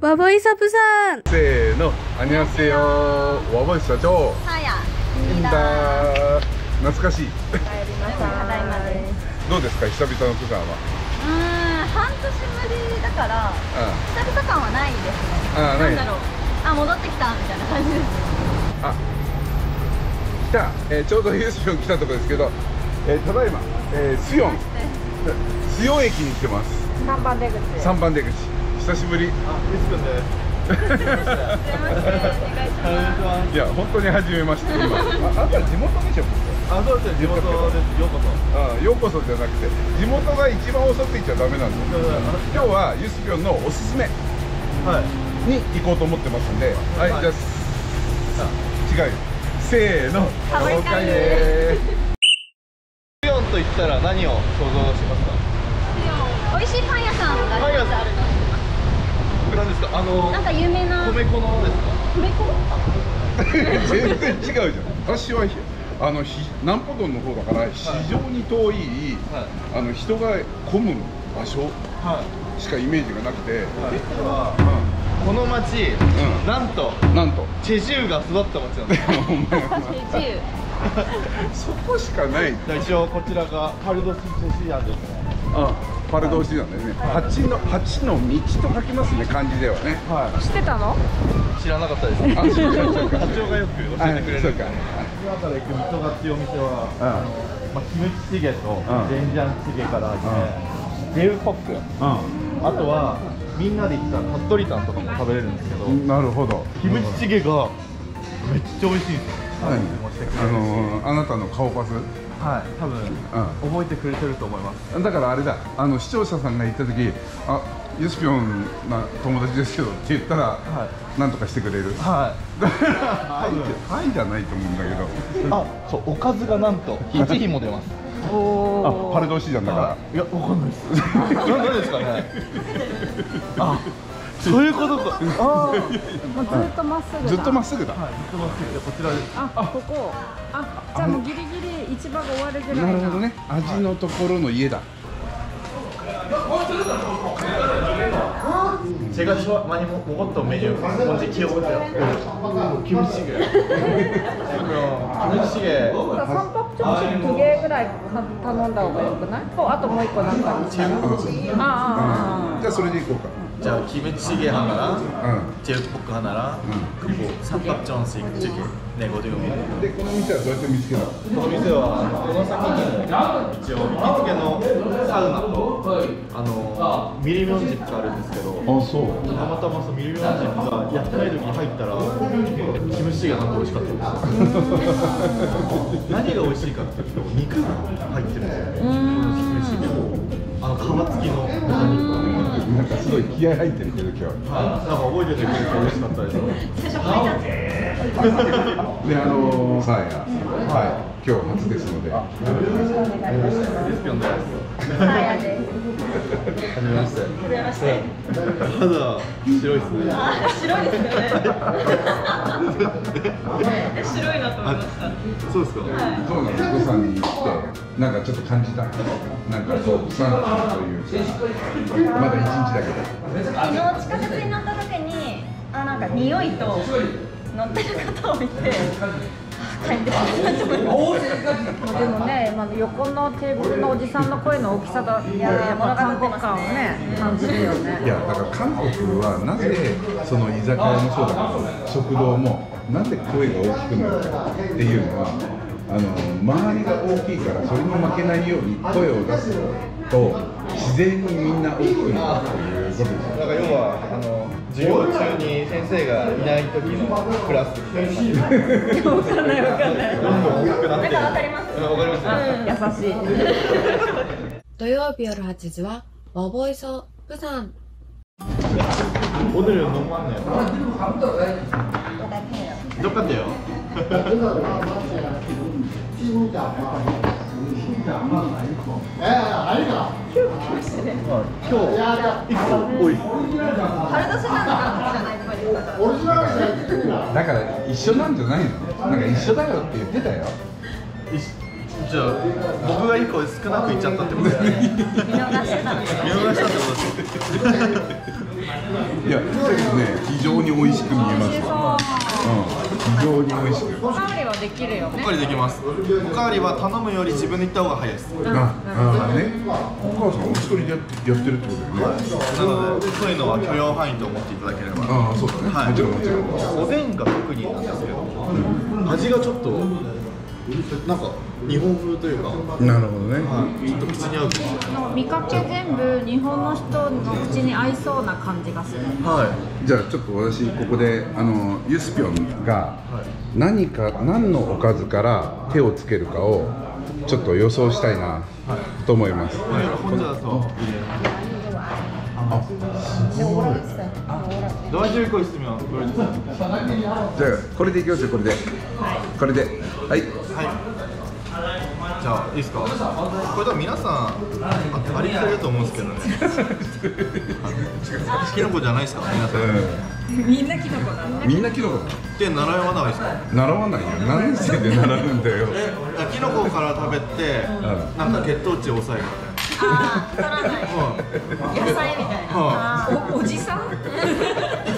ワボイサブさん。せーの、あにゃせよわぼい社長さやいいんだ懐かしい。ただいまですどうですか？久々の釜山は。うーん半年ぶりだから久々感はないですね。ああない。んだろう。あ戻ってきたみたいな感じです。あ来た、えーちょうどユースピョン来たところですけど、えーただいま、えー、スヨン。スヨン駅に来てます。3番出口。すい3番出口久しぶりあ、です。いや本当に初めまして今ああんた地元でしょあ、そうですね。地元です。ようこそ。あようこそじゃなくて地元が一番遅く行っちゃダメなんですよ今日はユースピョンのおすすめはい。に行こうと思ってますんではい、はいじゃあ違うよせーのかわいいかわいいでピヨンと言ったら何を想像しますか？美味しいパン屋さんがあるのこれ何ですか？あのなんか有名な米粉のですか？米粉？全然違うじゃん。私はひあのひ南ポドンの方だから非常に遠い、はい。あの人が混む場所はい。しかイメージがなくて、実はこの町、ん。なんとうんなんと。チェジュが育った町なんです。お前は自由そこしかない。一応こちらがパルドスチェジアンですね。あパルドーシなんだよね。八の八の道と書きますね漢字ではね。はい。知ってたの？知らなかったです。あそうかそうか課長がよく教えてくれるそうか。今から行く水戸賀っていうお店は、うん。あのまあ、キムチチゲとん。デンジャンチゲから始め、ジェルポック、うあとはみんなで行ったタットリタンとかも食べれるんですけど、んなるほど。キムチチゲがめっちゃ美味しいんですよ。はいあのーあなたの顔パス？はい、多分、覚えてくれてると思います。だからあれだあの視聴者さんが言った時あユスピョンな友達ですけどって言ったら、はいなんとかしてくれるはい。はいじゃはいじゃないと思うんだけどあ、そう、おかずがなんと8品も出ます。あパルドーシじゃんだからいや、わかんないです。何ですかね。あ、そういうことか。あー、もうずっとまっすぐだずっとまっすぐだはい、ずっと待ってて、こちらです。あここあじゃあもうギリ場が終わるぐらいなるほどね味のところの家だ 제가 좋아, 많이 먹, 먹었던 메뉴 뭔지 기억하세요? 김치찌개 그럼 김치찌개 三角チョンチ2개ぐらいか頼んだ方がよくないあともう一個なんかにしたらあああじゃあそれでいこうか 자 김치찌개 하나랑 う 제육볶음 하나랑 응. 그리고 삼밥전식 찌개 네 거든요 んでこの店はどうやって見つけたのこの店はあのこの先に一応行きつけのサウナとあのミリミョンジップがあるんですけどあそうたまたまそのミリミョンジップがやってない時に入ったらキムチがなんか美味しかったんですよ何が美味しいかっていうと肉が入ってるんですよこのキムチがあの皮付きの豚肉 なんかすごい気合入ってるけど今日は。いなんか覚えててくれて嬉しかったです。最初入っちゃってであのー、さあやはい。今日初ですので。レスピョンですさやです。はじめまして。はじめまして。肌白いですねあ白いですよね白いなと思いましたそうですか、そうなの、お子さんに来て、なんかちょっと感じた。なんかそう、不散歩というか。まだ一日だけど。昨日地下鉄に乗った時にあなんか匂いと乗ってる方を見てでもね、まあ、横のテーブルのおじさんの声の大きさだってやっぱ韓国感をね感じるよねいや、だから韓国はなぜその居酒屋もそうだけど、食堂もなんで声が大きくなるかっていうのは。あの周りが大きいからそれに負けないように声を出すと自然にみんな大きくなるということですよはあの授業中に先生がいない時のクラスみたいな感じでわかんないわかんないどんどん大きくなってなんかわかりますわかります優しい土曜日夜8時はワボイソプサン 오늘 너무 많네요. 똑같아요. 어, 표 있고, 오 있고. パルド スタンドがじゃないだから一緒なんじゃないの？なんか一緒だよって言ってたよ。이-じゃあ僕が一個少なくいっちゃったってことですね。見逃してたんです見逃したってことです。いやだけどね非常に美味しく見えますわ。うん非常に美味しくおかわりはできるよね。おかわりできます。おかわりは頼むより自分で行った方が早いです。ああね。お母さんお一人でやってやってるってことだよね。なのでそういうのは許容範囲と思っていただければ。ああそうだね、はい。もちろんもちろん。おでんが特になんですけど、味がちょっとなんか日本風というか、なるほどね、はい、ちょっと口に合うの見かけ全部日本の人の口に合いそうな感じがする。はじゃあちょっと私ここであのユスピョンが何か何のおかずから手をつけるかをちょっと予想したいなと思います、い、本日だと。あすごい。はこれですはいじゃあこれでいきますよこれで、これで。はいじゃあいいですか？これ多分皆さんあありきたりだと思うんですけどね。キノコじゃないですか皆さん。うみんなキノコだん、みんなキノコって習わないですか習わないよ何歳で？習うんだよえキノコから食べて、なんか血糖値を抑えるみああ取らない。たいな、はい野菜みたいな。はおおじさん？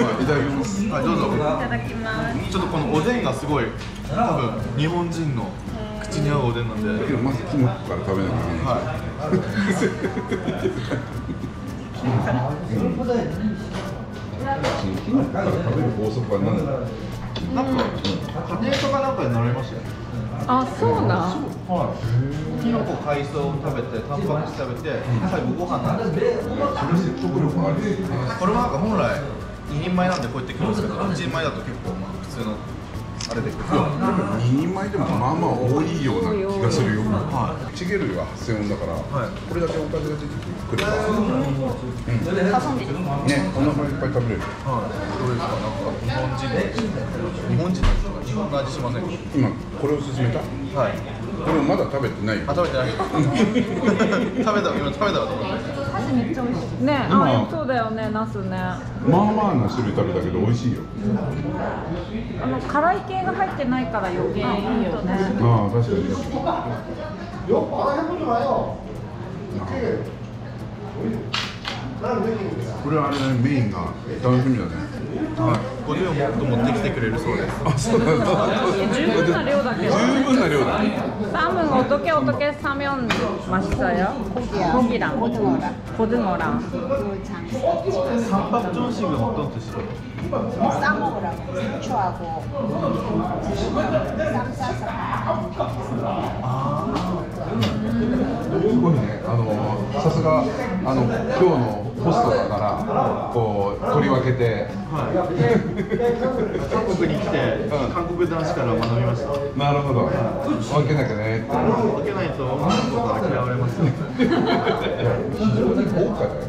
いただきますい、はい、どうぞ。いただきます。ちょっとこのおでんがすごい多分日本人の口に合うおでんなんで、けどまずキノコから食べなきゃいけ？ないはいキノコから食べる法則は何だろうなんか家庭とかなんかで習いましたよ。あそうなんはいキノコ海藻を食べてタンパク質食べて最後ご飯なんですけどそれ説得力あるこれはなんか本来2人前なんでこうやってくるんですけど1人前だと結構まあ普通のあれでくる2人前でもまあまあ多いような気がするよ。はチゲ類は8000円だから、はい。これだけおかずが出てくれば、ね、お腹い。っぱい。食べれるはい。どうですかなんか日本人の日本人の人が日本の味しませんか今これを勧めたはいでもまだ食べてないよ。あ食べてない。食べた今食べたらと思ってね今あそうだよねナスね。まあまあな種類食べたけど美味しいよ。あの辛い系が入ってないから余計いいよね。ああ確かに。これはあれねメインが楽しみだね はいこれをもっと持ってきてくれるそうですあそうなんだ十分な量だけど十分な量だ 쌈은 어떻게 어떻게 사면 맛있어요? 고기랑 고등어랑 고등어랑 삼밥 전식은 어떤 뜻이에요? 싸먹으라고 상추하고 쌈 싸서 すごいねあの さすがあの今日のホストだからこう取り分けて。韓国に来て韓国男子から学びました。なるほど。分けなきゃね。って分けないと女の子から嫌われますよ非常に豪華だよ、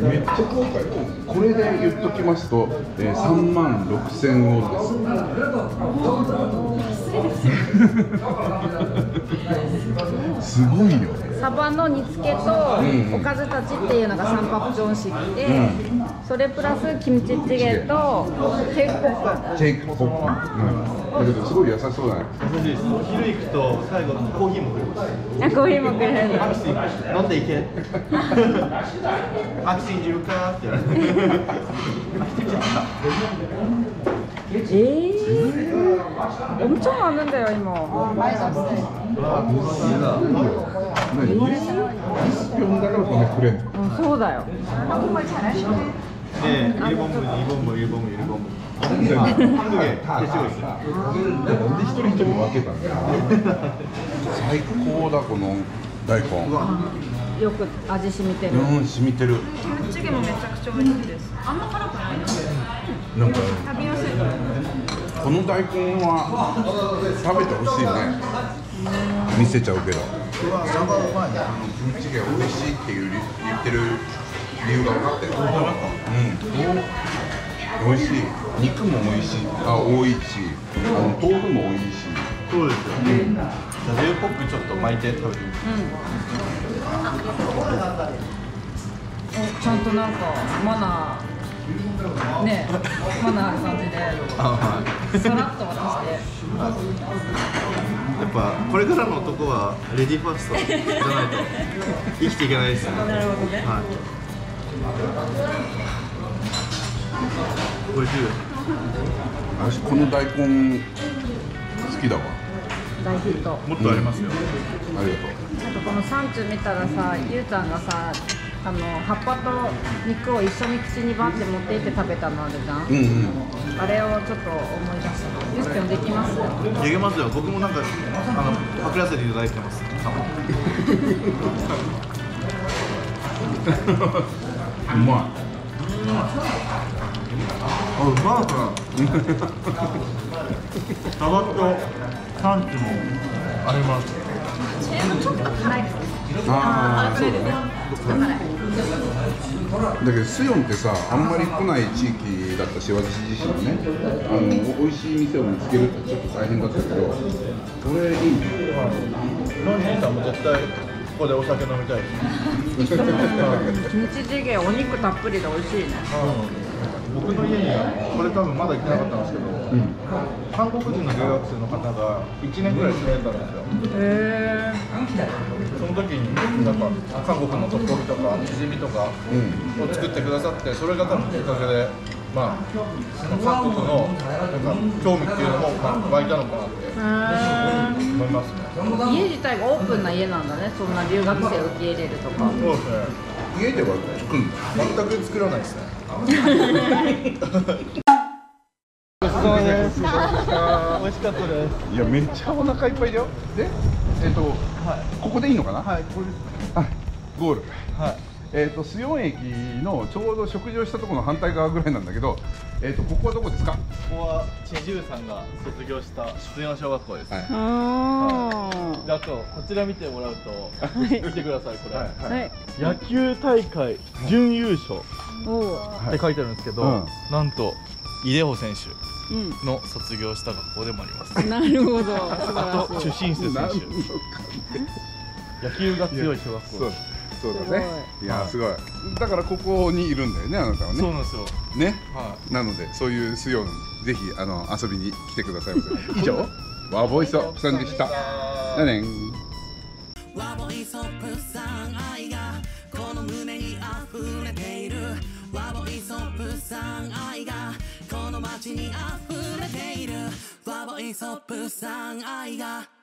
めっちゃ豪華よ。これで言っときますと、えー、3万6千ウォンです。すごいよサバの煮付けとうんおかずたちっていうのが三白ジョン式で、それプラスキムチチゲとケークポップチェイクポップ、うん、だけどすごい優しそうだね優しいですお昼行くと最後コーヒーもくれますあコーヒーもくれるアクシン飲んでいけアクシン自分かって言われてえー、엄청 많은데요 이모 많이 샀어요. 何ユスピョンだからこんなくれんの 응, そうだよ 한국말 잘하시네. 네, 일본분, 일본분, 일본분, 일본분. 아, 한국에 계시고 있어요. なんで一人一人分けたんだよ最高だこの大根よく味染みてるうん染みてるチゲもめちゃくちゃ美味しいですあんま辛くないななんか食べやすいこの大根は食べてほしいね 見せちゃうけど。うわ、サバうまいね。キムチが美味しいっていう理言ってる理由が分かってる。うん。美味しい。肉も美味しい。あ多いしあの豆腐も多いしそうですよ。じゃあ、レオポップちょっと巻いて食べてみて。ちゃんとなんかマナーねマナーある感じで。さらっと渡してやっぱこれからの男はレディーファーストじゃないと生きていけないですよね。なるほどね。はい。美味しいです私この大根好きだわ。大ヒット。もっとありますよ、ありがとう。あとこのサンチュ見たらさゆうちゃんがさあの葉っぱと肉を一緒に口にバッて持っていって食べたのあるじゃん、うんうん。あれをちょっと思い出したゆうすけもできますできますよ。僕もなんかあのパクらせていただいてます。たまにうまいあうまい。こ れサバとサンチもありますああそうだね。だけどスヨンってさあんまり来ない地域だったし私自身もね。あの美味しい店を見つけるってちょっと大変だったけどこれいいね。ロンジンさんも絶対ここでお酒飲みたい。ですキムチチゲお肉たっぷりで美味しいね。僕の家にこれ多分まだ行ってなかったんですけど、韓国人の留学生の方が1年ぐらい住んでたんですよ。へえその時になんか韓国のトッポギとかチヂミとかを作ってくださってそれが多分きっかけでまあ韓国のなんか興味っていうのもまあ湧いたのかなって思いますね。家自体がオープンな家なんだね。そんな留学生を受け入れるとか。そうですね。家では作るの？全く作らないですね 美味しかったです。いやめっちゃお腹いっぱいだよ。でえっ、と、ここでいいのかな？はいこれです。あゴール。はい。えっ、とスヨン駅のちょうど食事をしたところの反対側ぐらいなんだけどえっ、とここはどこですか？ここはチェジュさんが卒業した出山小学校です、はい。あであとこちら見てもらうと見てくださいこれ、はい。野球大会準優勝って書いてあるんですけど、うん。なんとイデホ選手。うの卒業した学校でもあります。ん。なるほど。素あと出身数選手野球が強い小学校。そうそうだね。い。やすごい。だからここにいるんだよねあなたはね。そうなんですよ。ね？はなのでそういうスヨンぜひあの遊びに来てくださいませ 以上？ワボイソプさんでした。じゃあねワボイソップさん愛がこの胸に溢れているワボイソップさん愛がこの街に溢れている。ワボイソップさん愛が。